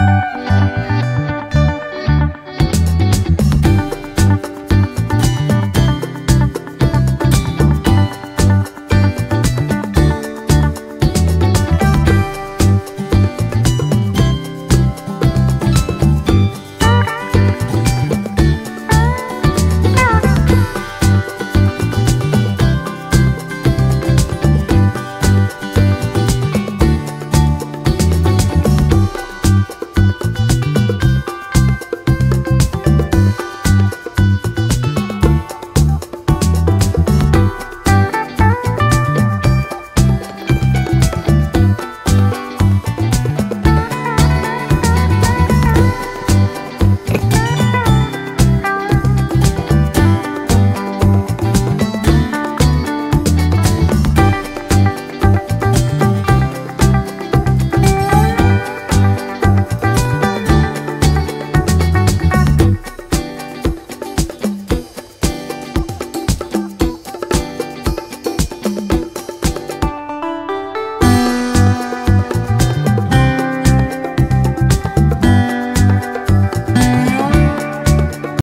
Música